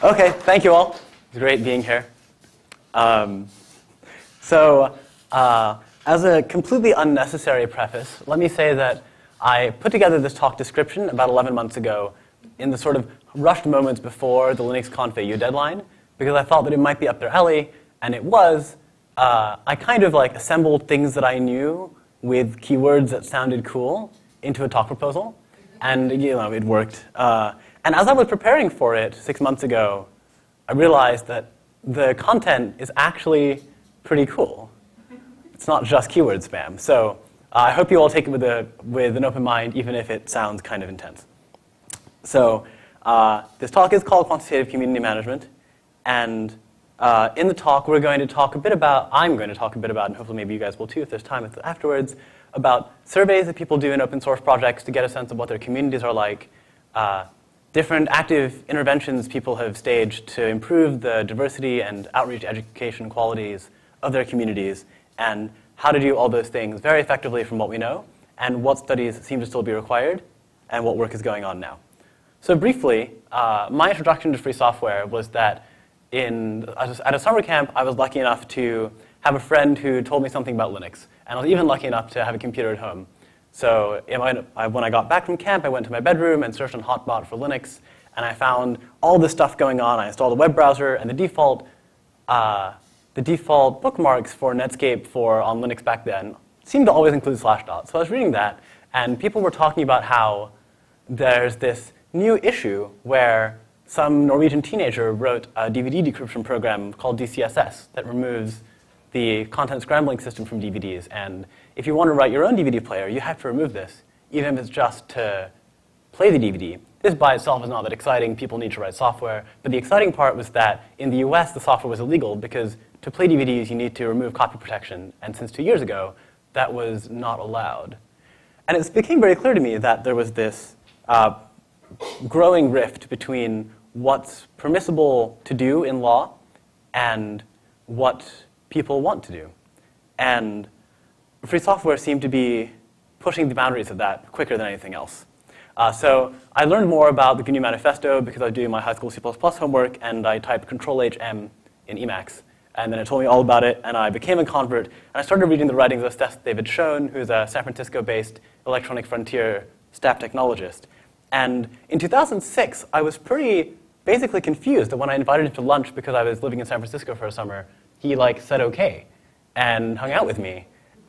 Okay, thank you all. It's great being here. Um, so, uh, as a completely unnecessary preface, let me say that I put together this talk description about 11 months ago in the sort of rushed moments before the Linux Conf AU deadline because I thought that it might be up their alley, and it was. Uh, I kind of like assembled things that I knew with keywords that sounded cool into a talk proposal, and you know it worked. Uh, and as I was preparing for it six months ago, I realized that the content is actually pretty cool. It's not just keyword spam. So uh, I hope you all take it with, a, with an open mind, even if it sounds kind of intense. So uh, this talk is called Quantitative Community Management. And uh, in the talk, we're going to talk a bit about, I'm going to talk a bit about, and hopefully maybe you guys will too if there's time afterwards, about surveys that people do in open source projects to get a sense of what their communities are like, uh, different active interventions people have staged to improve the diversity and outreach education qualities of their communities, and how to do all those things very effectively from what we know, and what studies seem to still be required, and what work is going on now. So briefly, uh, my introduction to free software was that in, at a summer camp, I was lucky enough to have a friend who told me something about Linux, and I was even lucky enough to have a computer at home. So when I got back from camp, I went to my bedroom and searched on Hotbot for Linux, and I found all this stuff going on. I installed a web browser, and the default, uh, the default bookmarks for Netscape for on Linux back then seemed to always include Slashdot. So I was reading that, and people were talking about how there's this new issue where some Norwegian teenager wrote a DVD decryption program called DeCSS that removes the content scrambling system from DVDs. And if you want to write your own DVD player, you have to remove this, even if it's just to play the DVD. This by itself is not that exciting. People need to write software. But the exciting part was that in the US, the software was illegal because to play DVDs, you need to remove copy protection. And since two years ago, that was not allowed. And it became very clear to me that there was this uh, growing rift between what's permissible to do in law and what people want to do. And free software seemed to be pushing the boundaries of that quicker than anything else. Uh, so I learned more about the GNU Manifesto because I was doing my high school C++ homework, and I typed Control-H-M in Emacs. And then it told me all about it, and I became a convert. And I started reading the writings of Seth David Schoen, who's a San Francisco-based electronic frontier staff technologist. And in 2006, I was pretty basically confused that when I invited him to lunch because I was living in San Francisco for a summer, he like said okay and hung out with me.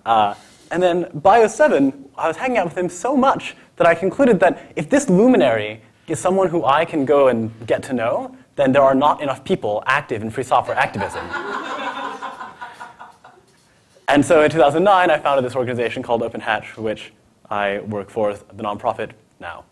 Uh, and then Bio 7, I was hanging out with him so much that I concluded that if this luminary is someone who I can go and get to know, then there are not enough people active in free software activism. and so in 2009, I founded this organization called OpenHatch, which I work for, the nonprofit now.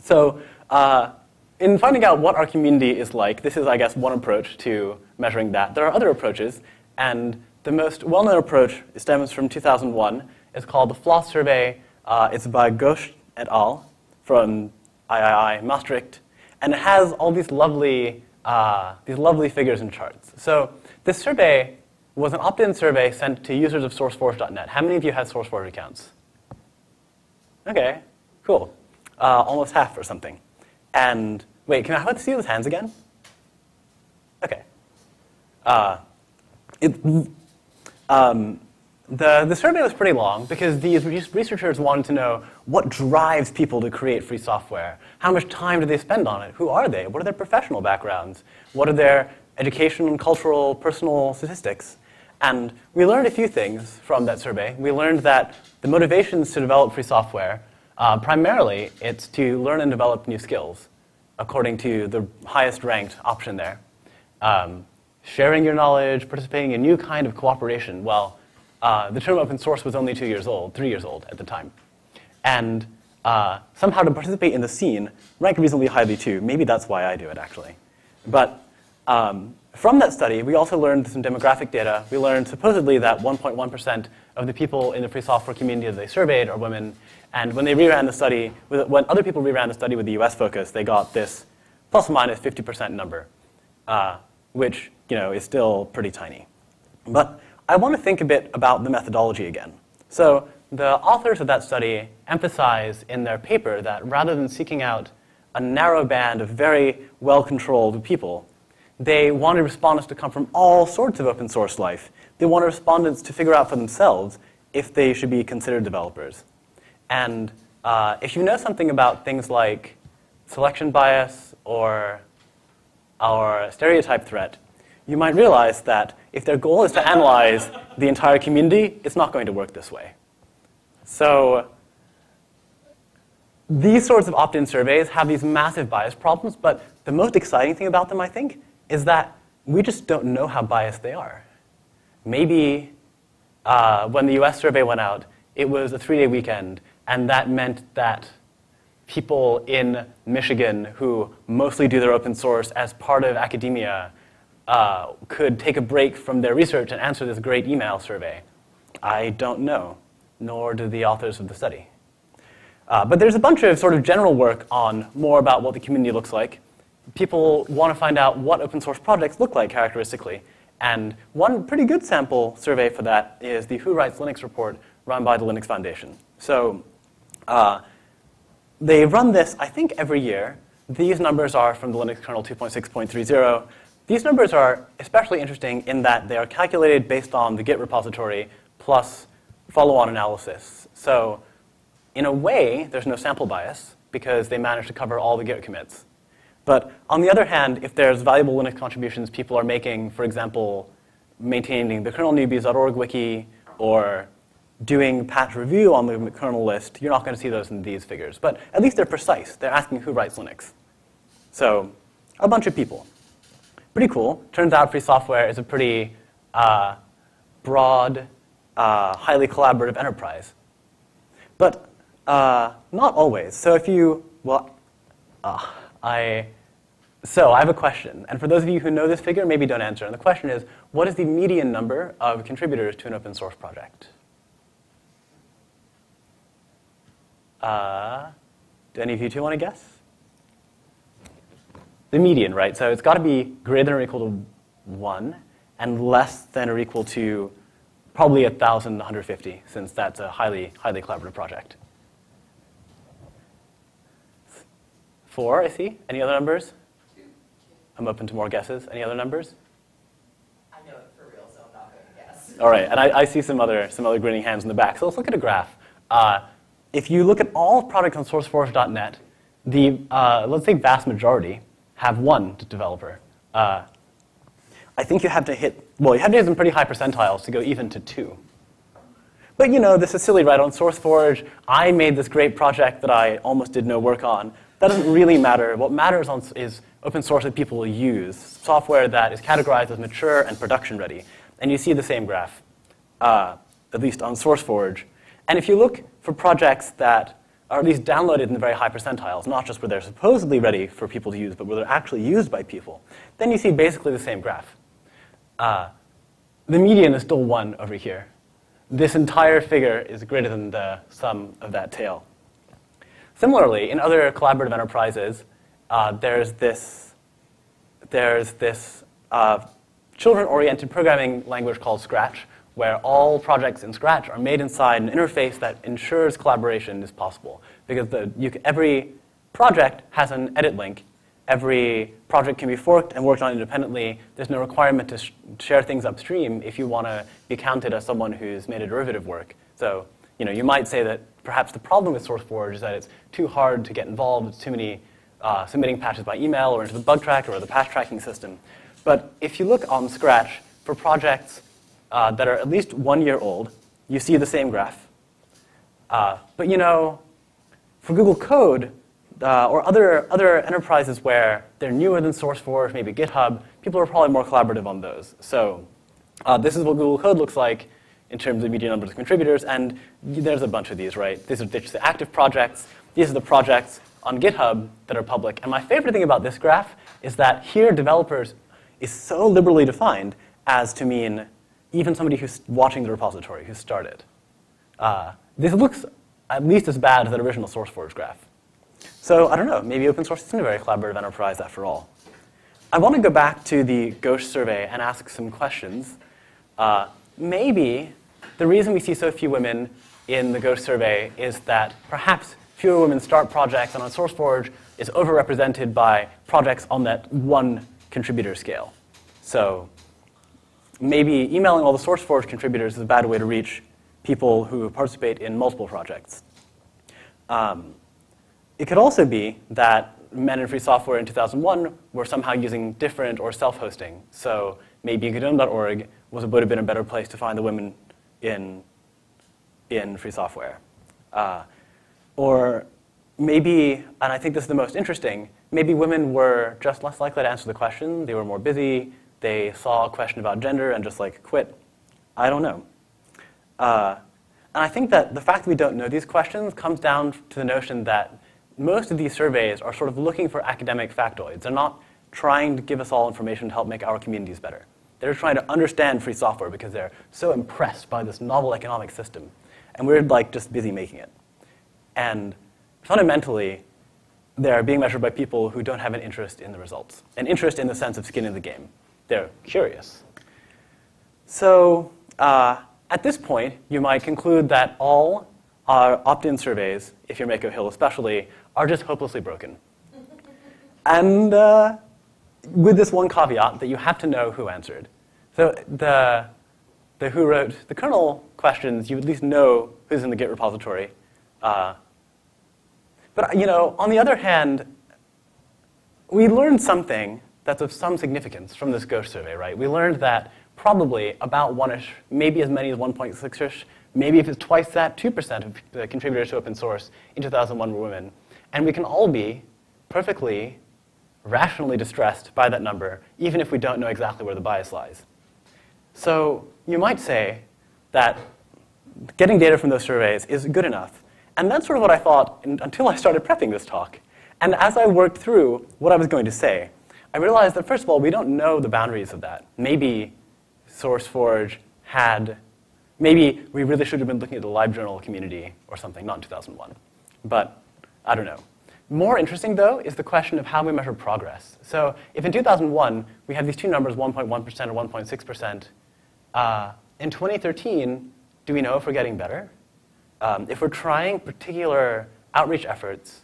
So uh, in finding out what our community is like, this is, I guess, one approach to measuring that. There are other approaches, and the most well-known approach stems from 2001. It's called the FLOSS survey. Uh, it's by Ghosh et al. from III Maastricht, and it has all these lovely, uh, these lovely figures and charts. So this survey was an opt-in survey sent to users of SourceForge.net. How many of you have SourceForge accounts? Okay, cool. Uh, almost half or something. And wait, can I have to see those hands again? Okay. Uh, it, um, the, the survey was pretty long because these researchers wanted to know what drives people to create free software. How much time do they spend on it? Who are they? What are their professional backgrounds? What are their education, cultural, personal statistics? And we learned a few things from that survey. We learned that the motivations to develop free software, uh, primarily, it's to learn and develop new skills, according to the highest ranked option there. Um, sharing your knowledge, participating in a new kind of cooperation. Well, uh, the term open source was only two years old, three years old at the time. And uh, somehow to participate in the scene ranked reasonably highly too. Maybe that's why I do it, actually. But um, from that study, we also learned some demographic data. We learned supposedly that 1.1% of the people in the free software community that they surveyed are women. And when they reran the study, when other people reran the study with the US focus, they got this plus or minus 50% number, uh, which you know, is still pretty tiny. But I want to think a bit about the methodology again. So the authors of that study emphasize in their paper that rather than seeking out a narrow band of very well controlled people. They wanted respondents to come from all sorts of open source life. They wanted respondents to figure out for themselves if they should be considered developers. And uh, if you know something about things like selection bias or our stereotype threat, you might realize that if their goal is to analyze the entire community, it's not going to work this way. So these sorts of opt-in surveys have these massive bias problems, but the most exciting thing about them, I think, is that we just don't know how biased they are. Maybe uh, when the US survey went out, it was a three-day weekend, and that meant that people in Michigan who mostly do their open source as part of academia uh, could take a break from their research and answer this great email survey. I don't know, nor do the authors of the study. Uh, but there's a bunch of sort of general work on more about what the community looks like. People want to find out what open source projects look like characteristically. And one pretty good sample survey for that is the Who Writes Linux report run by the Linux Foundation. So uh, they run this, I think, every year. These numbers are from the Linux kernel 2.6.30. These numbers are especially interesting in that they are calculated based on the Git repository plus follow-on analysis. So in a way, there's no sample bias because they managed to cover all the Git commits. But on the other hand, if there's valuable Linux contributions people are making, for example, maintaining the kernelnewbies.org wiki or doing patch review on the kernel list, you're not going to see those in these figures. But at least they're precise. They're asking who writes Linux. So a bunch of people. Pretty cool. Turns out free software is a pretty uh, broad, uh, highly collaborative enterprise. But uh, not always. So if you, well, uh, I, so I have a question. And for those of you who know this figure, maybe don't answer. And the question is, what is the median number of contributors to an open source project? Uh, do any of you two want to guess? The median, right? So it's got to be greater than or equal to 1 and less than or equal to probably 1,150, since that's a highly, highly collaborative project. Four, I see. Any other numbers? Two. I'm open to more guesses. Any other numbers? I know it for real, so I'm not going to guess. All right, and I, I, see some other, some other grinning hands in the back. So let's look at a graph. Uh, if you look at all products on SourceForge.net, the, uh, let's say vast majority have one developer. Uh, I think you have to hit, well, you have to hit some pretty high percentiles to go even to two. But you know, this is silly, right? On SourceForge, I made this great project that I almost did no work on. That doesn't really matter. What matters on, is open source that people use, software that is categorized as mature and production ready. And you see the same graph, uh, at least on SourceForge. And if you look for projects that are at least downloaded in the very high percentiles, not just where they're supposedly ready for people to use, but where they're actually used by people, then you see basically the same graph. Uh, the median is still 1 over here. This entire figure is greater than the sum of that tail. Similarly, in other collaborative enterprises, uh, there's this, there's this uh, children-oriented programming language called Scratch, where all projects in Scratch are made inside an interface that ensures collaboration is possible. Because the, can, every project has an edit link. Every project can be forked and worked on independently. There's no requirement to sh share things upstream if you want to be counted as someone who's made a derivative work. So you know, you might say that perhaps the problem with SourceForge is that it's too hard to get involved. It's too many uh, submitting patches by email or into the bug tracker or the patch tracking system. But if you look on Scratch for projects uh, that are at least one year old, you see the same graph. Uh, but you know, for Google Code uh, or other, other enterprises where they're newer than SourceForge, maybe GitHub, people are probably more collaborative on those. So uh, this is what Google Code looks like in terms of median numbers of contributors, and there's a bunch of these, right? These are just the active projects. These are the projects on GitHub that are public. And my favorite thing about this graph is that here developers is so liberally defined as to mean even somebody who's watching the repository, who started. Uh, this looks at least as bad as that original SourceForge graph. So I don't know, maybe open source isn't a very collaborative enterprise after all. I want to go back to the Ghosh survey and ask some questions. Uh, maybe the reason we see so few women in the Ghosh survey is that perhaps fewer women start projects, and on SourceForge, is overrepresented by projects on that one contributor scale. So maybe emailing all the SourceForge contributors is a bad way to reach people who participate in multiple projects. Um, it could also be that men in free software in 2001 were somehow using different or self-hosting. So maybe GNOME.org was, would have been a better place to find the women in, in free software. Uh, or maybe, and I think this is the most interesting, maybe women were just less likely to answer the question. They were more busy. They saw a question about gender and just like quit. I don't know. Uh, and I think that the fact that we don't know these questions comes down to the notion that most of these surveys are sort of looking for academic factoids. They're not trying to give us all information to help make our communities better. They're trying to understand free software because they're so impressed by this novel economic system. And we're like just busy making it. And fundamentally, they're being measured by people who don't have an interest in the results, an interest in the sense of skin in the game. They're curious. So uh, at this point, you might conclude that all our opt-in surveys, if you're Mako Hill especially, are just hopelessly broken. and uh, with this one caveat that you have to know who answered. So the, the who wrote the kernel questions, you at least know who's in the Git repository. Uh, but you know, on the other hand, we learned something that's of some significance from this Ghosh survey, right? We learned that probably about one-ish, maybe as many as 1.6-ish, maybe if it's twice that, 2% of the contributors to open source in 2001 were women. And we can all be perfectly rationally distressed by that number, even if we don't know exactly where the bias lies. So you might say that getting data from those surveys is good enough. And that's sort of what I thought until I started prepping this talk. And as I worked through what I was going to say, I realized that, first of all, we don't know the boundaries of that. Maybe SourceForge had, maybe we really should have been looking at the LiveJournal community or something, not in 2001. But I don't know. More interesting, though, is the question of how we measure progress. So if in 2001 we have these two numbers, 1.1% or 1.6%, uh, in 2013, do we know if we're getting better? Um, if we're trying particular outreach efforts,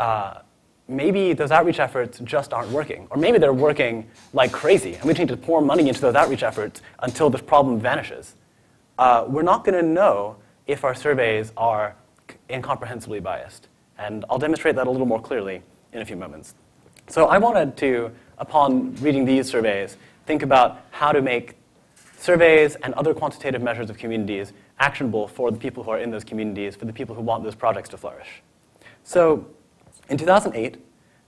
uh, maybe those outreach efforts just aren't working. Or maybe they're working like crazy, and we need to pour money into those outreach efforts until this problem vanishes. Uh, we're not going to know if our surveys are incomprehensibly biased. And I'll demonstrate that a little more clearly in a few moments. So I wanted to, upon reading these surveys, think about how to make surveys and other quantitative measures of communities actionable for the people who are in those communities, for the people who want those projects to flourish. So in 2008,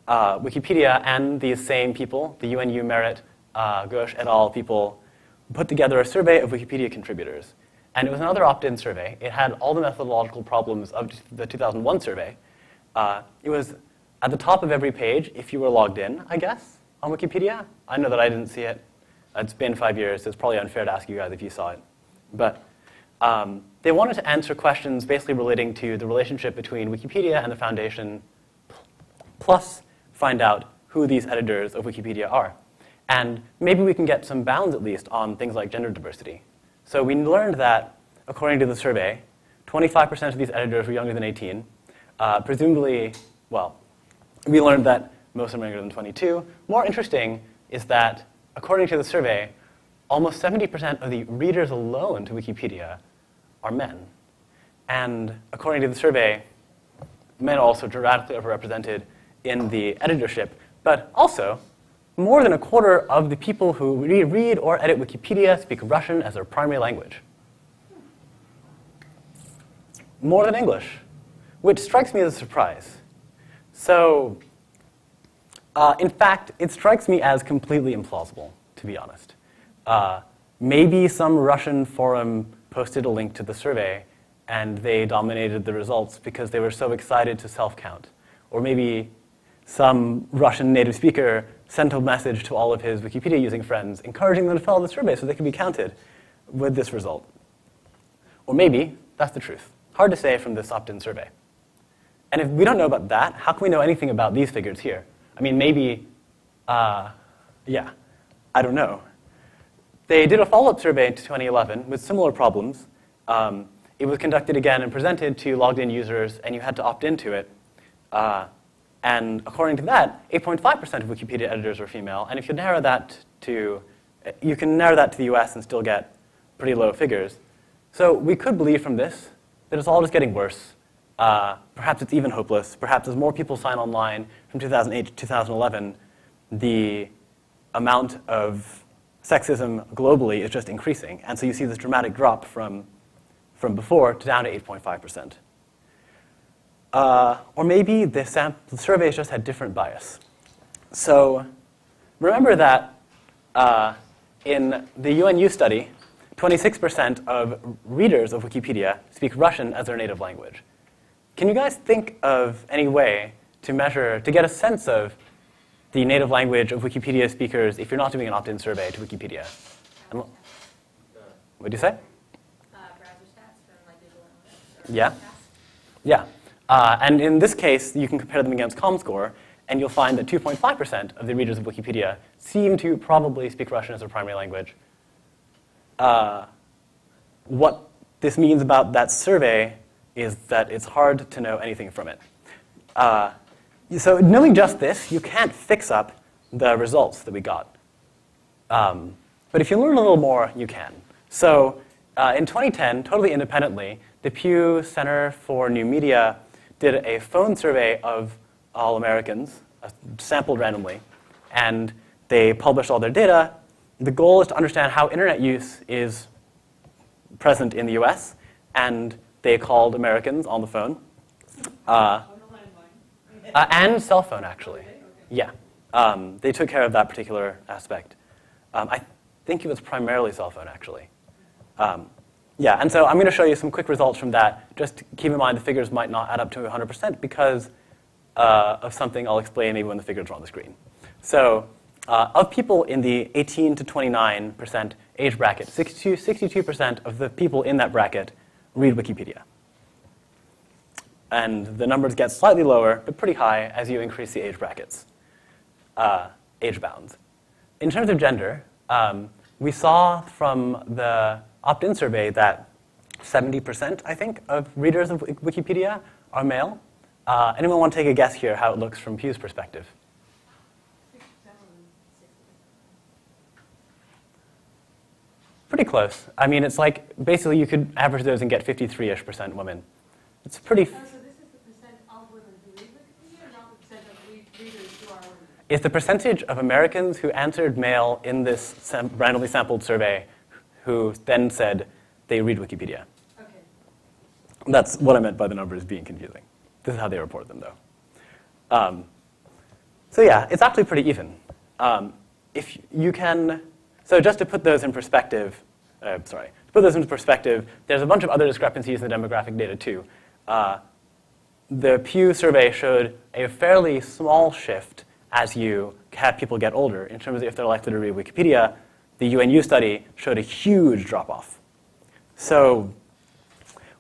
uh, Wikipedia and these same people, the UNU Merit, uh, et al. people, put together a survey of Wikipedia contributors. And it was another opt-in survey. It had all the methodological problems of the 2001 survey, uh, it was at the top of every page if you were logged in, I guess, on Wikipedia. I know that I didn't see it. It's been five years, so it's probably unfair to ask you guys if you saw it. But um, they wanted to answer questions basically relating to the relationship between Wikipedia and the Foundation, plus find out who these editors of Wikipedia are. And maybe we can get some bounds, at least, on things like gender diversity. So we learned that, according to the survey, 25% of these editors were younger than 18, uh, presumably, well, we learned that most of them are younger than 22. More interesting is that, according to the survey, almost 70% of the readers alone to Wikipedia are men. And according to the survey, men are also dramatically overrepresented in the editorship. But also, more than a quarter of the people who read or edit Wikipedia speak Russian as their primary language. More than English which strikes me as a surprise. So, uh, in fact, it strikes me as completely implausible, to be honest. Uh, maybe some Russian forum posted a link to the survey and they dominated the results because they were so excited to self count. Or maybe some Russian native speaker sent a message to all of his Wikipedia using friends, encouraging them to fill out the survey so they could be counted with this result. Or maybe that's the truth. Hard to say from this opt in survey. And if we don't know about that, how can we know anything about these figures here? I mean, maybe, uh, yeah, I don't know. They did a follow-up survey in 2011 with similar problems. Um, it was conducted again and presented to logged in users, and you had to opt into it. Uh, and according to that, 8.5% of Wikipedia editors were female. And if you narrow that to, you can narrow that to the US and still get pretty low figures. So we could believe from this that it's all just getting worse. Uh, perhaps it's even hopeless. Perhaps as more people sign online from 2008 to 2011, the amount of sexism globally is just increasing. And so you see this dramatic drop from, from before to down to 8.5%. Uh, or maybe the, sam- the surveys just had different bias. So remember that uh, in the UNU study, 26% of readers of Wikipedia speak Russian as their native language. Can you guys think of any way to measure, to get a sense of the native language of Wikipedia speakers if you're not doing an opt in survey to Wikipedia? And, what do you say? Uh, browser stats from like Google Analytics. Yeah. Yeah. Uh, and in this case, you can compare them against ComScore, and you'll find that 2.5% of the readers of Wikipedia seem to probably speak Russian as their primary language. Uh, what this means about that survey is that it's hard to know anything from it. Uh, so knowing just this, you can't fix up the results that we got. Um, but if you learn a little more, you can. So uh, in 2010, totally independently, the Pew Center for New Media did a phone survey of all Americans, uh, sampled randomly, and they published all their data. The goal is to understand how internet use is present in the US, and they called Americans on the phone. Uh, uh, and cell phone, actually. Yeah. Um, they took care of that particular aspect. Um, I think it was primarily cell phone, actually. Um, yeah, and so I'm going to show you some quick results from that. Just keep in mind the figures might not add up to 100% because uh, of something I'll explain maybe when the figures are on the screen. So uh, of people in the 18 to 29% age bracket, 62, 62% of the people in that bracket read Wikipedia. And the numbers get slightly lower, but pretty high as you increase the age brackets, uh, age bounds. In terms of gender, um, we saw from the opt-in survey that 70%, I think, of readers of Wikipedia are male. Uh, anyone want to take a guess here how it looks from Pew's perspective? Pretty close. I mean, it's like basically you could average those and get 53-ish percent women. It's pretty. Oh, so this is the percent of women who read Wikipedia, not the percent of readers who are women? It's the percentage of Americans who answered male in this sam- randomly sampled survey who then said they read Wikipedia. Okay. That's what I meant by the numbers being confusing. This is how they report them, though. Um, so yeah, it's actually pretty even. Um, if you can, so just to put those in perspective, uh, sorry, to put those into perspective, there's a bunch of other discrepancies in the demographic data too. Uh, the Pew survey showed a fairly small shift as you have people get older in terms of if they're likely to read Wikipedia. The UNU study showed a huge drop off. So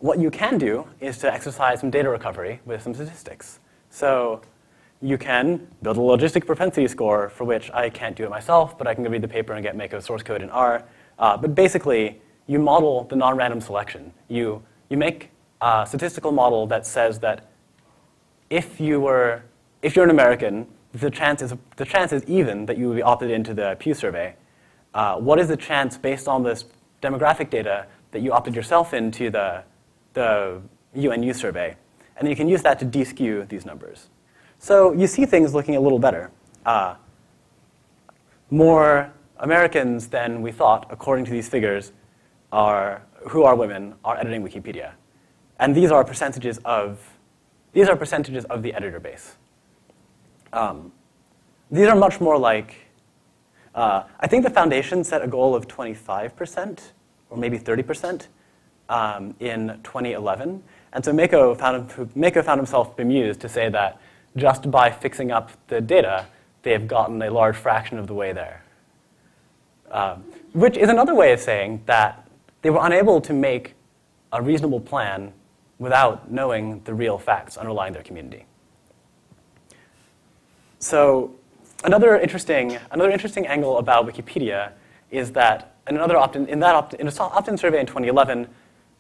what you can do is to exercise some data recovery with some statistics. So you can build a logistic propensity score for which I can't do it myself, but I can go read the paper and get Mako source code in R. Uh, but basically, you model the non-random selection. You, you make a statistical model that says that if you were, if you're an American, the chance is, the chance is even that you would be opted into the Pew survey. Uh, what is the chance based on this demographic data that you opted yourself into the, the UNU survey? And then you can use that to deskew these numbers. So you see things looking a little better. Uh, more Americans than we thought, according to these figures, are, who are women, are editing Wikipedia. And these are percentages of, these are percentages of the editor base. Um, these are much more like, uh, I think the foundation set a goal of 25% or maybe 30% um, in 2011. And so Mako found, Mako found himself bemused to say that just by fixing up the data, they've gotten a large fraction of the way there. Um, which is another way of saying that they were unable to make a reasonable plan without knowing the real facts underlying their community. So another interesting, another interesting angle about Wikipedia is that in another opt-in, in that opt- in a opt-in survey in 2011,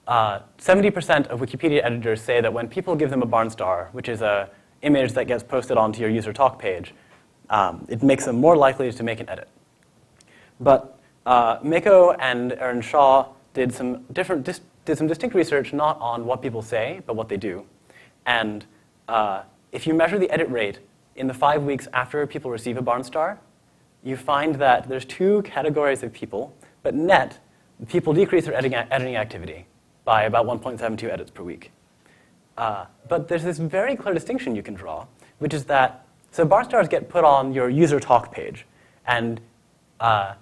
uh, 70% of Wikipedia editors say that when people give them a barn star, which is a image that gets posted onto your user talk page, um, it makes them more likely to make an edit. But uh, Mako and Aaron Shaw did some different, dis- did some distinct research not on what people say, but what they do. And uh, if you measure the edit rate in the five weeks after people receive a barn star, you find that there's two categories of people, but net, people decrease their editing, editing activity by about 1.72 edits per week. Uh, but there's this very clear distinction you can draw, which is that so barn stars get put on your user talk page, and uh,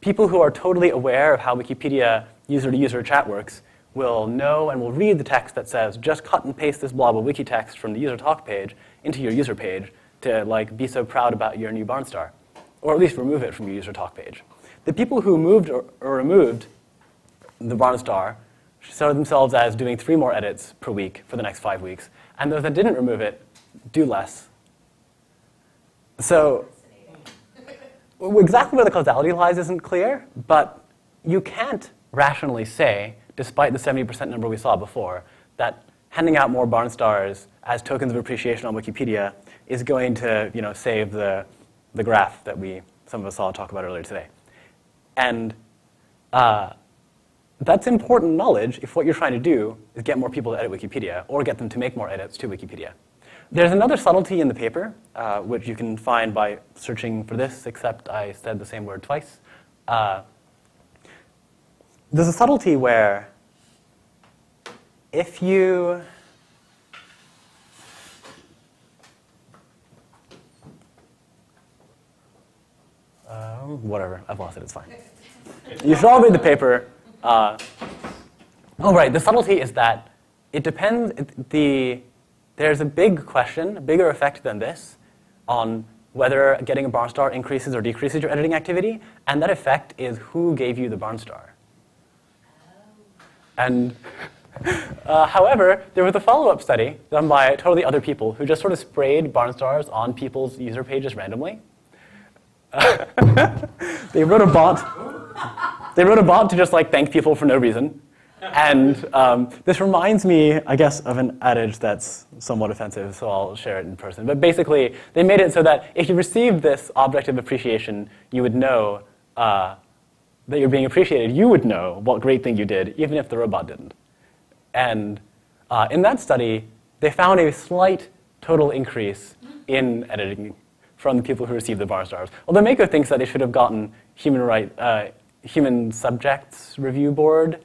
people who are totally aware of how Wikipedia user-to-user chat works will know and will read the text that says just cut and paste this blob of wiki text from the user talk page into your user page to like be so proud about your new barn star, or at least remove it from your user talk page. The people who moved or, or removed the barn star saw themselves as doing three more edits per week for the next five weeks, and those that didn't remove it do less. So exactly where the causality lies isn't clear, but you can't rationally say, despite the 70% number we saw before, that handing out more barn stars as tokens of appreciation on Wikipedia is going to you know, save the, the graph that we, some of us saw talk about earlier today. And uh, that's important knowledge if what you're trying to do is get more people to edit Wikipedia or get them to make more edits to Wikipedia. There's another subtlety in the paper, uh, which you can find by searching for this, except I said the same word twice. Uh, there's a subtlety where if you whatever, I've lost it, it's fine. You should all read the paper. Uh, oh, right, the subtlety is that it depends, the, there's a big question, a bigger effect than this, on whether getting a barn star increases or decreases your editing activity, and that effect is who gave you the barn star. And uh, however, there was a follow-up study done by totally other people who just sort of sprayed barn stars on people's user pages randomly. they wrote a bot. They wrote a bot to just like thank people for no reason. And um, this reminds me, I guess, of an adage that's somewhat offensive, so I'll share it in person. But basically, they made it so that if you received this object of appreciation, you would know uh, that you're being appreciated. You would know what great thing you did, even if the robot didn't. And uh, in that study, they found a slight total increase in editing from the people who received the barn stars. Although Mako thinks that they should have gotten human right, uh, human subjects review board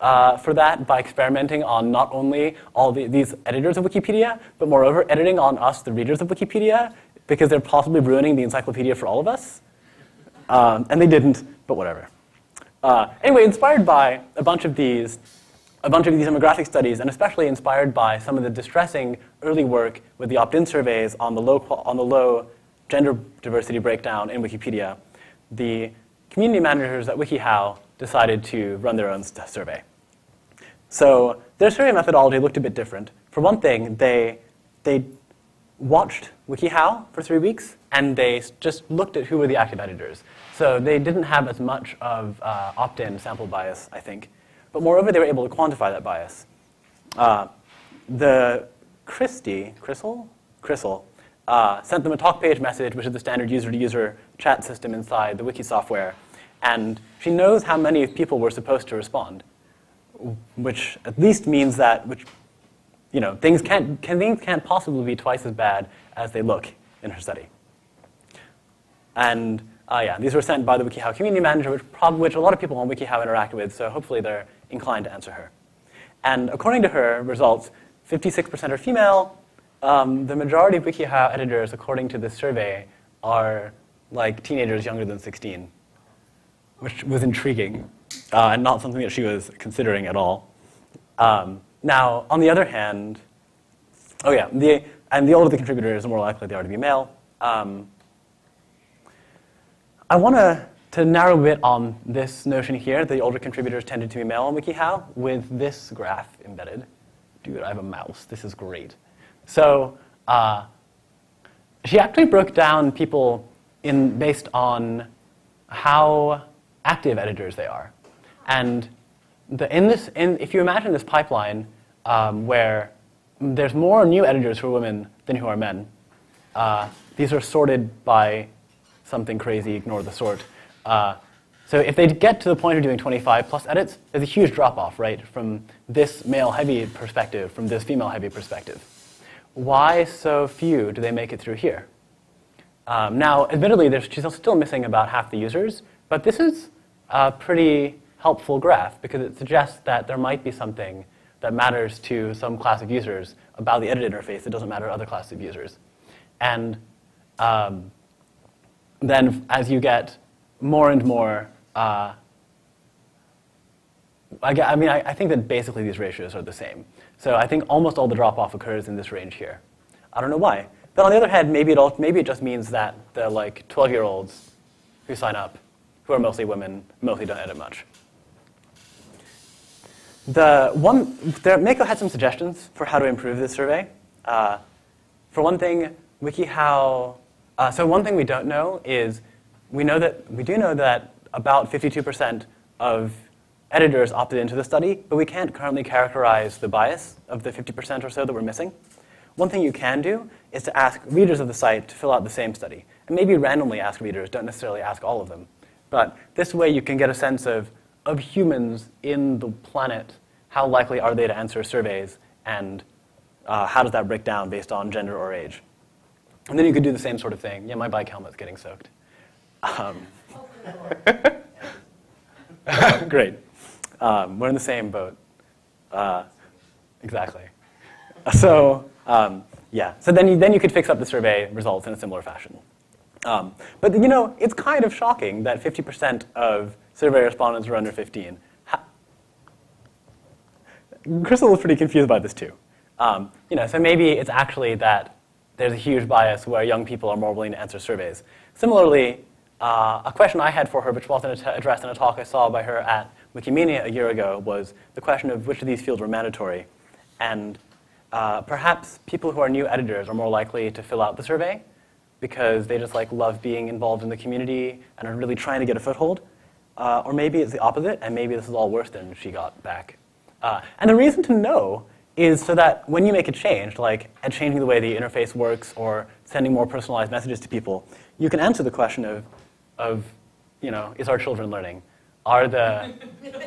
uh, for that by experimenting on not only all the, these editors of Wikipedia, but moreover editing on us, the readers of Wikipedia, because they're possibly ruining the encyclopedia for all of us. Um, and they didn't, but whatever. Uh, anyway, inspired by a bunch of these, a bunch of these demographic studies, and especially inspired by some of the distressing early work with the opt-in surveys on the low, on the low gender diversity breakdown in Wikipedia, the community managers at WikiHow decided to run their own survey. So their survey methodology looked a bit different. For one thing, they, they watched WikiHow for three weeks, and they just looked at who were the active editors. So they didn't have as much of uh, opt-in sample bias, I think. But moreover, they were able to quantify that bias. Uh, the Christie, Crystal? Crystal, uh, sent them a talk page message, which is the standard user-to-user chat system inside the wiki software. And she knows how many people were supposed to respond, which at least means that which, you know, things can't, can, things can't possibly be twice as bad as they look in her study. And uh, yeah, these were sent by the WikiHow community manager, which, prob- which a lot of people on WikiHow interact with, so hopefully they're inclined to answer her. And according to her results, 56% are female. Um, the majority of WikiHow editors, according to this survey, are like teenagers younger than 16, which was intriguing uh, and not something that she was considering at all. Um, now, on the other hand, oh yeah, the, and the older the contributors, the more likely they are to be male. Um, I want to to narrow a bit on this notion here, the older contributors tended to be male on WikiHow, with this graph embedded. Dude, I have a mouse. This is great. So uh, she actually broke down people in, based on how active editors they are. And the, in this, in, if you imagine this pipeline um, where there's more new editors who are women than who are men, uh, these are sorted by something crazy, ignore the sort. Uh, so if they get to the point of doing 25 plus edits, there's a huge drop off, right, from this male heavy perspective, from this female heavy perspective. Why so few do they make it through here? Um, now, admittedly, there's, she's still missing about half the users, but this is a pretty helpful graph because it suggests that there might be something that matters to some class of users about the edit interface that doesn't matter to other classes of users. And um, then as you get more and more, uh, I mean, I, I think that basically these ratios are the same. So I think almost all the drop off occurs in this range here. I don't know why. But on the other hand, maybe it, all, maybe it just means that the like 12 year olds who sign up, who are mostly women, mostly don't edit much. The one, there, Mako had some suggestions for how to improve this survey. Uh, for one thing, WikiHow. Uh, so one thing we don't know is we know that we do know that about 52% of editors opted into the study, but we can't currently characterize the bias of the 50% or so that we're missing. One thing you can do is to ask readers of the site to fill out the same study, and maybe randomly ask readers. Don't necessarily ask all of them, but this way you can get a sense of of humans in the planet. How likely are they to answer surveys, and uh, how does that break down based on gender or age? And then you could do the same sort of thing. Yeah, my bike helmet's getting soaked. Um, great. Um, we're in the same boat. Uh, exactly. So, um, yeah. So then you, then you could fix up the survey results in a similar fashion. Um, but you know, it's kind of shocking that 50% of survey respondents were under 15. Ha- Crystal was pretty confused by this too. Um, you know, so maybe it's actually that there's a huge bias where young people are more willing to answer surveys. Similarly, uh, a question I had for her, which wasn't addressed in a talk I saw by her at Wikimedia a year ago, was the question of which of these fields were mandatory. And uh, perhaps people who are new editors are more likely to fill out the survey because they just like love being involved in the community and are really trying to get a foothold. Uh, or maybe it's the opposite, and maybe this is all worse than she got back. Uh, and the reason to know is so that when you make a change, like at changing the way the interface works or sending more personalized messages to people, you can answer the question of, of you know, is our children learning? Are the,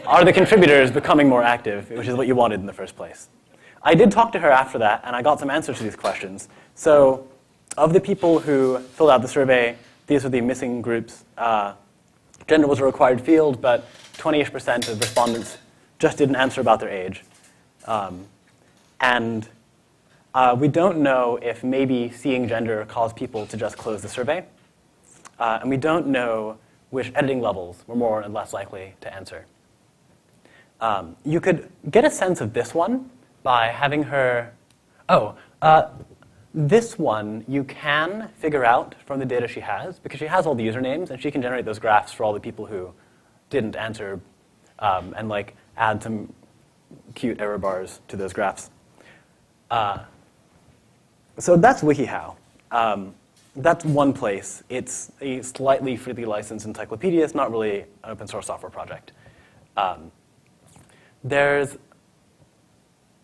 are the contributors becoming more active, which is what you wanted in the first place? I did talk to her after that, and I got some answers to these questions. So, of the people who filled out the survey, these are the missing groups. Uh, gender was a required field, but 20ish percent of respondents just didn't answer about their age. Um, and uh, we don't know if maybe seeing gender caused people to just close the survey. Uh, and we don't know which editing levels were more and less likely to answer. Um, you could get a sense of this one by having her. Oh, uh, this one you can figure out from the data she has because she has all the usernames and she can generate those graphs for all the people who didn't answer um, and like add some cute error bars to those graphs. Uh, so that's WikiHow. Um, that's one place. It's a slightly freely licensed encyclopedia. It's not really an open source software project. Um, there's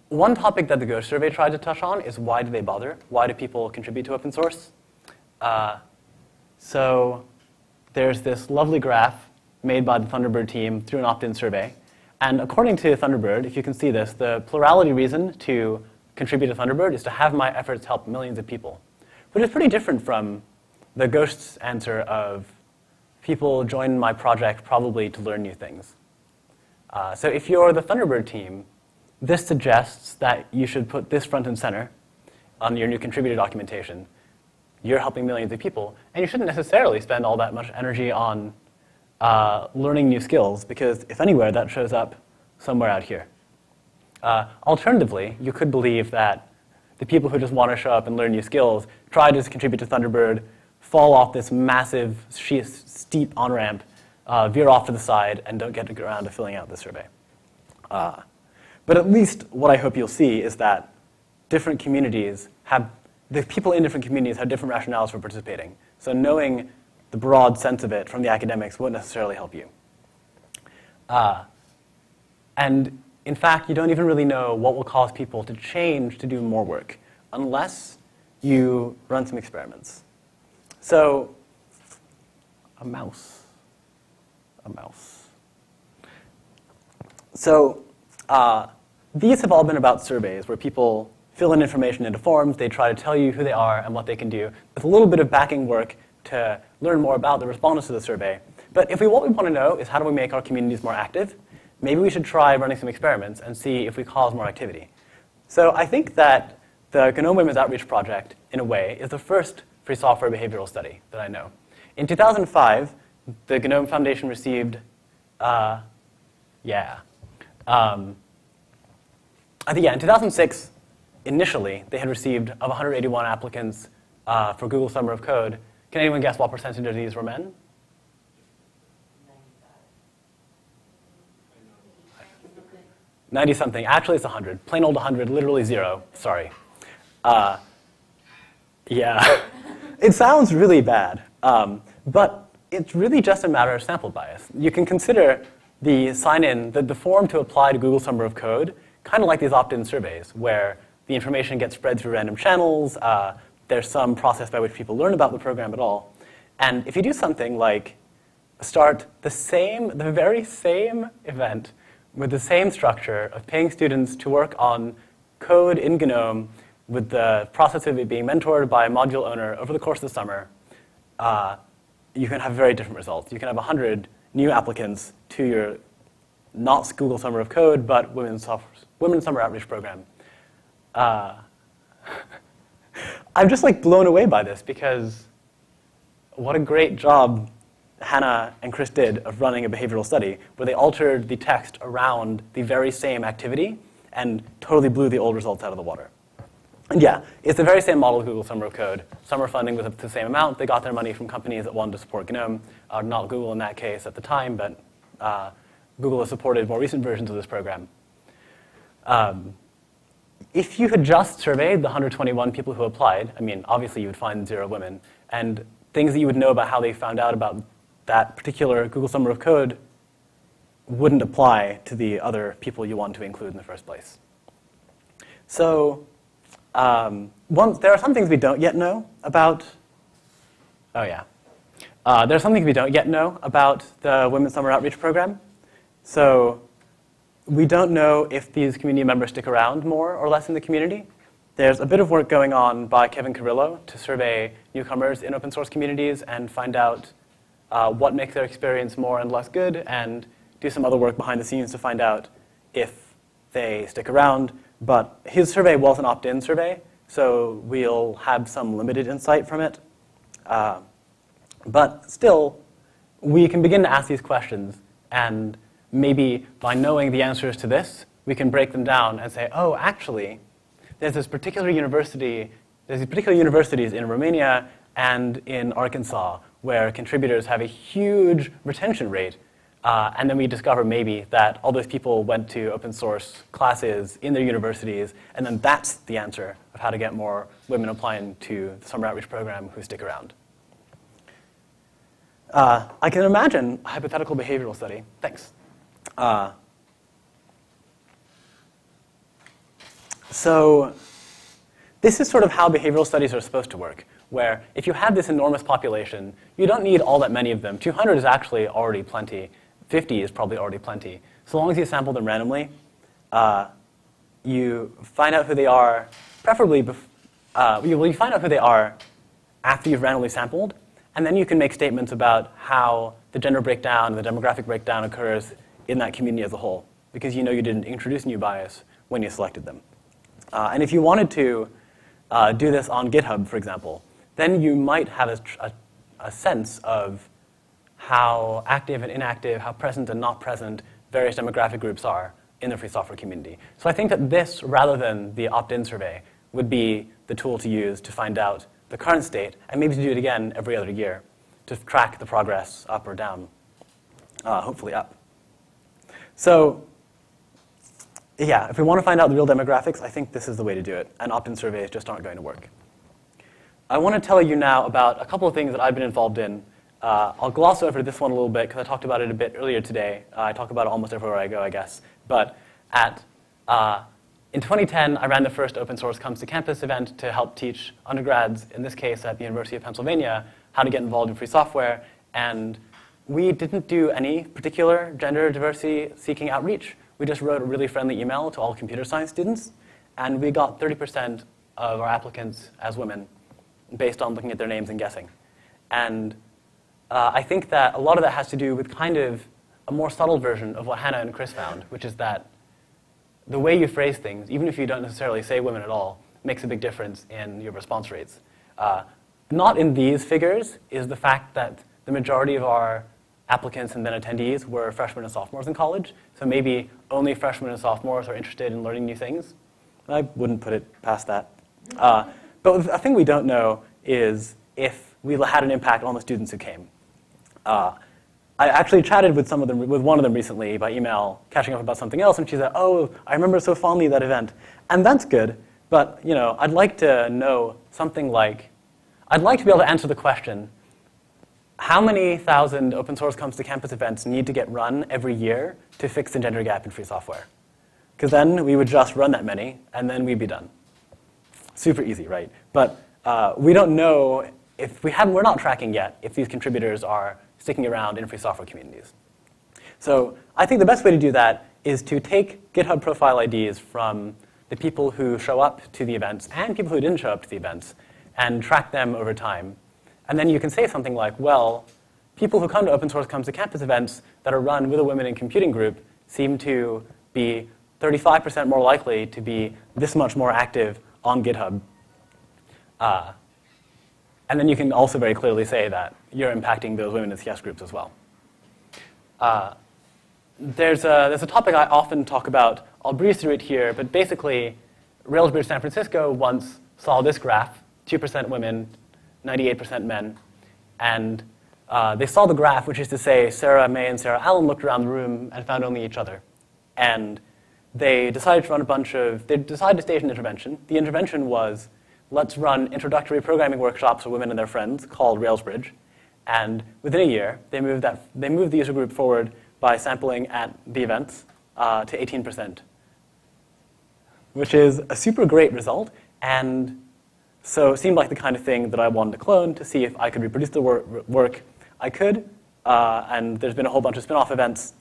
one topic that the Ghosh survey tried to touch on is why do they bother? Why do people contribute to open source? Uh, so there's this lovely graph made by the Thunderbird team through an opt-in survey. And according to Thunderbird, if you can see this, the plurality reason to contribute to Thunderbird is to have my efforts help millions of people, which is pretty different from the Ghosh's answer of people join my project probably to learn new things. Uh, so if you're the Thunderbird team, this suggests that you should put this front and center on your new contributor documentation. You're helping millions of people, and you shouldn't necessarily spend all that much energy on uh, learning new skills, because if anywhere, that shows up somewhere out here. Uh, alternatively, you could believe that the people who just want to show up and learn new skills try to contribute to Thunderbird, fall off this massive, steep on ramp, uh, veer off to the side, and don't get around to filling out the survey. Uh, but at least what I hope you'll see is that different communities have, the people in different communities have different rationales for participating. So knowing the broad sense of it from the academics won't necessarily help you. Uh, And in fact, you don't even really know what will cause people to change to do more work unless you run some experiments. So, a mouse. A mouse. So, uh, these have all been about surveys where people fill in information into forms, they try to tell you who they are and what they can do, with a little bit of backing work to learn more about the respondents to the survey. But if we, what we want to know is how do we make our communities more active, maybe we should try running some experiments and see if we cause more activity. So I think that the GNOME Women's Outreach Project, in a way, is the first free software behavioral study that I know. In 2005, the GNOME Foundation received, uh, yeah, um, I think, yeah, in 2006, initially, they had received, of 181 applicants uh, for Google Summer of Code, can anyone guess what percentage of these were men? 90 something. Actually, it's 100. Plain old 100, literally zero. Sorry. Uh, yeah. it sounds really bad. Um, but it's really just a matter of sample bias. You can consider the sign in, the, the form to apply to Google Summer of Code, kind of like these opt in surveys, where the information gets spread through random channels. Uh, there's some process by which people learn about the program at all. And if you do something like start the same, the very same event with the same structure of paying students to work on code in GNOME with the process of it being mentored by a module owner over the course of the summer, uh, you can have very different results. You can have 100 new applicants to your not Google Summer of Code, but Women's, Software, Women's Summer Outreach Program. Uh, I'm just like blown away by this because what a great job Hannah and Chris did of running a behavioral study where they altered the text around the very same activity and totally blew the old results out of the water. And yeah, it's the very same model Google Summer of Code. Summer funding was the same amount. They got their money from companies that wanted to support GNOME. Uh, not Google in that case at the time, but uh, Google has supported more recent versions of this program. Um, if you had just surveyed the 121 people who applied, I mean, obviously you would find zero women, and things that you would know about how they found out about that particular Google Summer of Code wouldn't apply to the other people you want to include in the first place. So um, one, there are some things we don't yet know about, oh yeah. Uh, there are some things we don't yet know about the Women's Summer Outreach Program. So we don't know if these community members stick around more or less in the community. There's a bit of work going on by Kevin Carillo to survey newcomers in open source communities and find out uh, what makes their experience more and less good, and do some other work behind the scenes to find out if they stick around. But his survey was an opt-in survey, so we'll have some limited insight from it. Uh, but still, we can begin to ask these questions, and maybe by knowing the answers to this, we can break them down and say, oh, actually, there's this particular university, there's these particular universities in Romania and in Arkansas where contributors have a huge retention rate. Uh, and then we discover maybe that all those people went to open source classes in their universities, and then that's the answer of how to get more women applying to the summer outreach program who stick around. Uh, I can imagine a hypothetical behavioral study. Thanks. Uh, so this is sort of how behavioral studies are supposed to work where if you have this enormous population, you don't need all that many of them. 200 is actually already plenty. 50 is probably already plenty. So long as you sample them randomly, uh, you find out who they are, preferably, bef- uh, you, well, you find out who they are after you've randomly sampled, and then you can make statements about how the gender breakdown and the demographic breakdown occurs in that community as a whole, because you know you didn't introduce new bias when you selected them. Uh, and if you wanted to uh, do this on GitHub, for example, then you might have a, a, a sense of how active and inactive, how present and not present various demographic groups are in the free software community. So I think that this, rather than the opt-in survey, would be the tool to use to find out the current state, and maybe to do it again every other year to track the progress up or down, uh, hopefully up. So yeah, if we want to find out the real demographics, I think this is the way to do it, and opt-in surveys just aren't going to work. I want to tell you now about a couple of things that I've been involved in uh, I'll gloss over this one a little bit because I talked about it a bit earlier today. Uh, I talk about it almost everywhere I go, I guess. But at, uh, in 2010, I ran the first open source comes to campus event to help teach undergrads, in this case at the University of Pennsylvania, how to get involved in free software. And we didn't do any particular gender diversity seeking outreach. We just wrote a really friendly email to all computer science students, and we got 30% of our applicants as women based on looking at their names and guessing. And uh, I think that a lot of that has to do with kind of a more subtle version of what Hannah and Chris found, which is that the way you phrase things, even if you don't necessarily say women at all, makes a big difference in your response rates. Uh, not in these figures is the fact that the majority of our applicants and then attendees were freshmen and sophomores in college, so maybe only freshmen and sophomores are interested in learning new things. I wouldn't put it past that. Uh, but a thing we don't know is if we had an impact on the students who came. Uh, I actually chatted with some of them, with one of them recently by email, catching up about something else, and she said, "Oh, I remember so fondly that event," and that's good. But you know, I'd like to know something like, I'd like to be able to answer the question: How many thousand open source comes to campus events need to get run every year to fix the gender gap in free software? Because then we would just run that many, and then we'd be done. Super easy, right? But uh, we don't know if we haven't, we're not tracking yet if these contributors are sticking around in free software communities. So I think the best way to do that is to take GitHub profile IDs from the people who show up to the events and people who didn't show up to the events and track them over time. And then you can say something like, well, people who come to open source comes to campus events that are run with a women in computing group seem to be 35% more likely to be this much more active on GitHub. Uh, and then you can also very clearly say that you're impacting those women in CS groups as well. Uh, there's, a, there's a topic I often talk about. I'll breeze through it here, but basically, Railsbridge San Francisco once saw this graph 2% women, 98% men. And uh, they saw the graph, which is to say, Sarah Mei and Sarah Allen looked around the room and found only each other. And they decided to run a bunch of, they decided to stage an intervention. The intervention was let's run introductory programming workshops for women and their friends called Railsbridge. And within a year, they moved, that, they moved the user group forward by sampling at the events uh, to 18%, which is a super great result. And so it seemed like the kind of thing that I wanted to clone to see if I could reproduce the wor work. I could, uh, and there's been a whole bunch of spin-off events.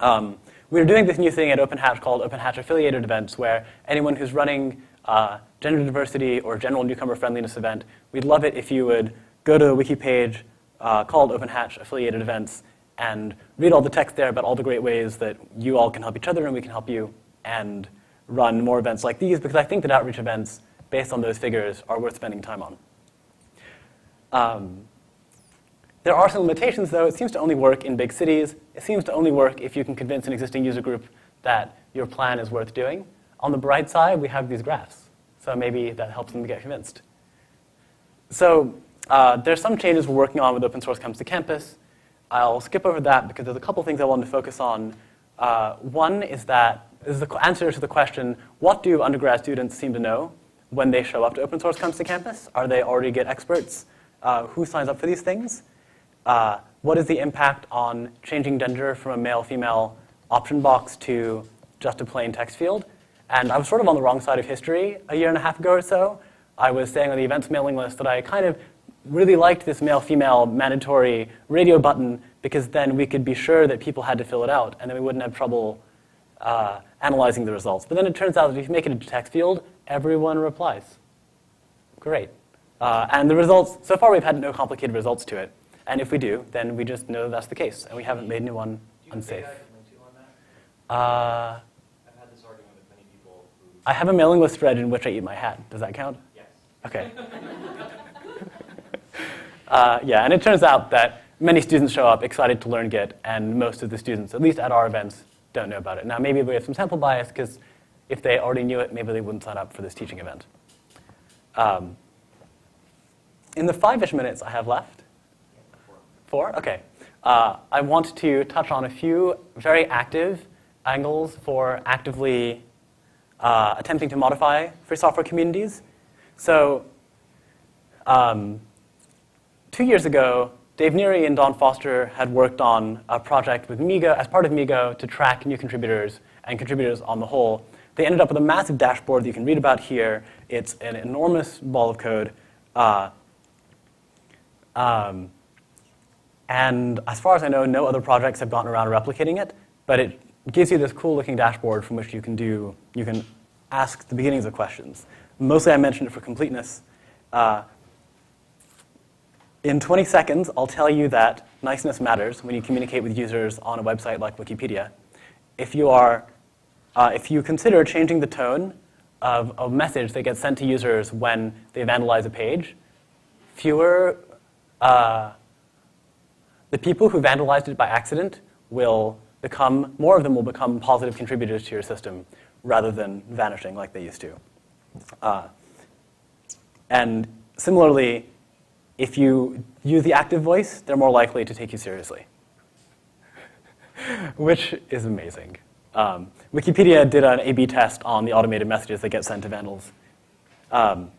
Um, we're doing this new thing at OpenHatch called OpenHatch affiliated events, where anyone who's running uh, gender diversity or general newcomer friendliness event, we'd love it if you would go to a wiki page uh, called OpenHatch affiliated events and read all the text there about all the great ways that you all can help each other and we can help you and run more events like these because I think that outreach events based on those figures are worth spending time on. Um, there are some limitations though. It seems to only work in big cities. It seems to only work if you can convince an existing user group that your plan is worth doing. On the bright side, we have these graphs. So maybe that helps them to get convinced. So uh, there's some changes we're working on with open source comes to campus. I'll skip over that because there's a couple things I wanted to focus on. Uh, one is that is the answer to the question, what do undergrad students seem to know when they show up to open source comes to campus? Are they already Git experts? Uh, who signs up for these things? Uh, what is the impact on changing gender from a male-female option box to just a plain text field? And I was sort of on the wrong side of history a year and a half ago or so. I was saying on the events mailing list that I kind of really liked this male-female mandatory radio button because then we could be sure that people had to fill it out, and then we wouldn't have trouble uh, analyzing the results. But then it turns out that if you make it a text field, everyone replies. Great. Uh, and the results, so far we've had no complicated results to it. And if we do, then we just know that's the case, and we haven't made anyone unsafe. Uh, I have a mailing list thread in which I eat my hat. Does that count? Yes. Okay. uh, yeah, and it turns out that many students show up excited to learn Git, and most of the students, at least at our events, don't know about it. Now, maybe we have some sample bias, because if they already knew it, maybe they wouldn't sign up for this teaching event. Um, in the five-ish minutes I have left, four? Okay. Uh, I want to touch on a few very active angles for actively uh, attempting to modify free software communities. So um, two years ago, Dave Neary and Dawn Foster had worked on a project with MeeGo, as part of MeeGo, to track new contributors and contributors on the whole. They ended up with a massive dashboard that you can read about here. It's an enormous ball of code. Uh, um, and as far as I know, no other projects have gotten around to replicating it, but it gives you this cool looking dashboard from which you can do, you can ask the beginnings of questions. Mostly I mentioned it for completeness. Uh, in 20 seconds, I'll tell you that niceness matters when you communicate with users on a website like Wikipedia. If you, are, uh, if you consider changing the tone of a message that gets sent to users when they vandalize a page, fewer, uh, the people who vandalized it by accident will become, more of them will become positive contributors to your system rather than vanishing like they used to. Uh, and similarly, if you use the active voice, they're more likely to take you seriously, which is amazing. Um, Wikipedia did an A-B test on the automated messages that get sent to vandals. Um,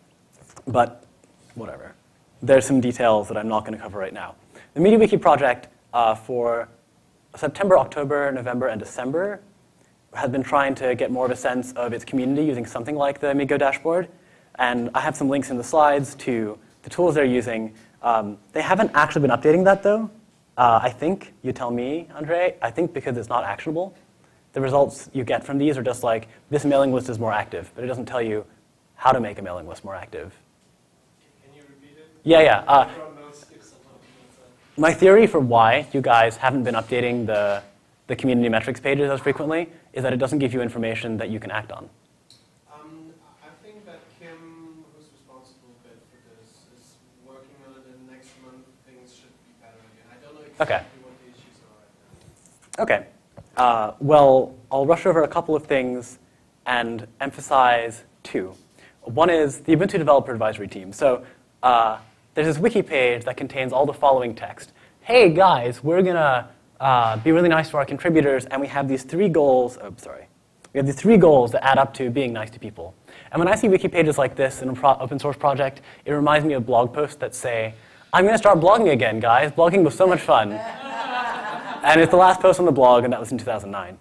but whatever. There's some details that I'm not going to cover right now. The MediaWiki project uh, for September, October, November, and December has been trying to get more of a sense of its community using something like the MeeGo dashboard. And I have some links in the slides to the tools they're using. Um, they haven't actually been updating that though. Uh, I think, you tell me, Andre, I think because it's not actionable. The results you get from these are just like, this mailing list is more active, but it doesn't tell you how to make a mailing list more active. Can you repeat it? Yeah, yeah. Uh, my theory for why you guys haven't been updating the, the community metrics pages as frequently is that it doesn't give you information that you can act on. Um, I think that Quim, who's responsible a bit for this, is working on it, and next month things should be better again. I don't know Okay. what the issues are right now. Okay. Uh, well, I'll rush over a couple of things and emphasize two. One is the Ubuntu Developer Advisory Team. So uh, there's this wiki page that contains all the following text. Hey guys, we're gonna uh, be really nice to our contributors, and we have these three goals. Oh, sorry. We have these three goals that add up to being nice to people. And when I see wiki pages like this in an pro- open source project, it reminds me of blog posts that say, I'm gonna start blogging again, guys. Blogging was so much fun. And it's the last post on the blog, and that was in 2009.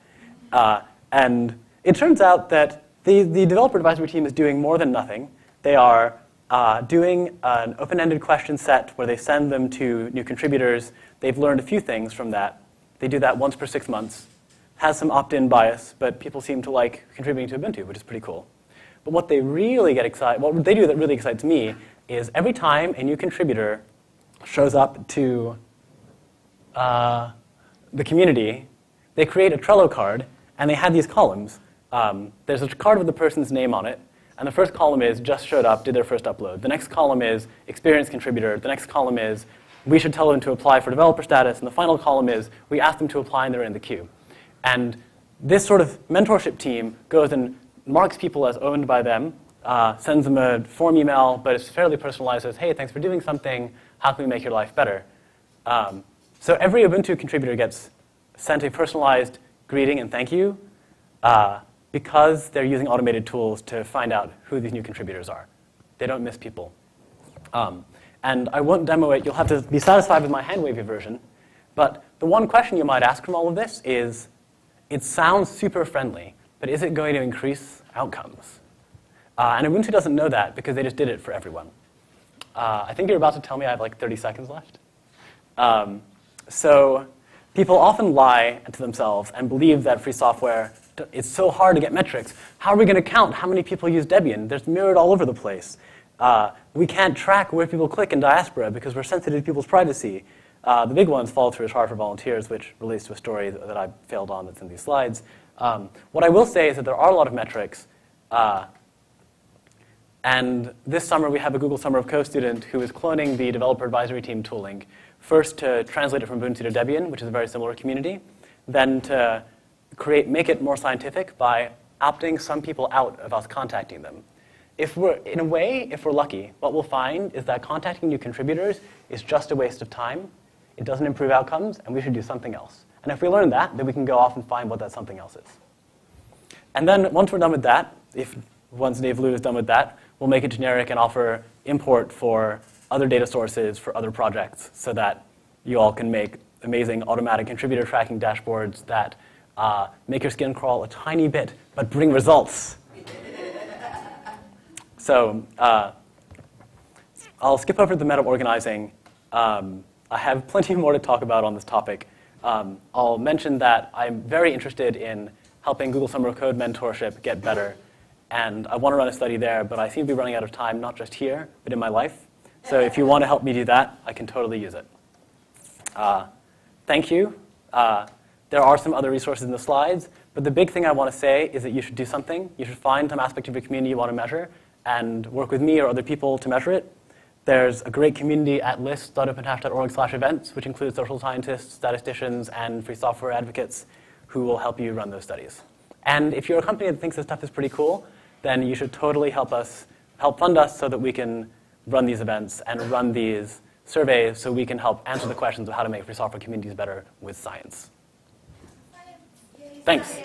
Uh, and it turns out that the, the developer advisory team is doing more than nothing. They are uh, doing an open ended question set where they send them to new contributors. They've learned a few things from that. They do that once per six months. Has some opt in bias, but people seem to like contributing to Ubuntu, which is pretty cool. But what they really get excited, what they do that really excites me is every time a new contributor shows up to uh, the community, they create a Trello card, and they have these columns. Um, there's a card with the person's name on it, and the first column is just showed up, did their first upload. The next column is experienced contributor. The next column is we should tell them to apply for developer status, and the final column is we ask them to apply and they're in the queue. And this sort of mentorship team goes and marks people as owned by them, uh, sends them a form email, but it's fairly personalized, says, hey, thanks for doing something. How can we make your life better? Um, so every Ubuntu contributor gets sent a personalized greeting and thank you uh, because they're using automated tools to find out who these new contributors are. They don't miss people. Um, and I won't demo it. You'll have to be satisfied with my hand wavy version. But the one question you might ask from all of this is, it sounds super friendly, but is it going to increase outcomes? Uh, and Ubuntu doesn't know that because they just did it for everyone. Uh, I think you're about to tell me I have like 30 seconds left. Um, so people often lie to themselves and believe that free software, it's so hard to get metrics. How are we going to count how many people use Debian? There's mirrored all over the place. Uh, we can't track where people click in diaspora because we're sensitive to people's privacy. Uh, the big ones fall through is hard for volunteers, which relates to a story that, I failed on that's in these slides. Um, what I will say is that there are a lot of metrics. Uh, and this summer, we have a Google Summer of Code student who is cloning the developer advisory team tooling, first to translate it from Ubuntu to Debian, which is a very similar community, then to create, make it more scientific by opting some people out of us contacting them. If we're, in a way, if we're lucky, what we'll find is that contacting new contributors is just a waste of time. It doesn't improve outcomes, and we should do something else. And if we learn that, then we can go off and find what that something else is. And then once we're done with that, if once Dave Loot is done with that, we'll make it generic and offer import for other data sources for other projects so that you all can make amazing automatic contributor tracking dashboards that uh, make your skin crawl a tiny bit but bring results. so uh, I'll skip over the meta organizing. Um, I have plenty more to talk about on this topic. Um, I'll mention that I'm very interested in helping Google Summer of Code mentorship get better. And I want to run a study there, but I seem to be running out of time, not just here, but in my life. So if you want to help me do that, I can totally use it. Uh, thank you. Uh, there are some other resources in the slides, but the big thing I want to say is that you should do something. You should find some aspect of your community you want to measure and work with me or other people to measure it. There's a great community at list.openhatch.org slash events, which includes social scientists, statisticians, and free software advocates who will help you run those studies. And if you're a company that thinks this stuff is pretty cool, then you should totally help us, help fund us so that we can run these events and run these surveys so we can help answer the questions of how to make free software communities better with science. Thanks.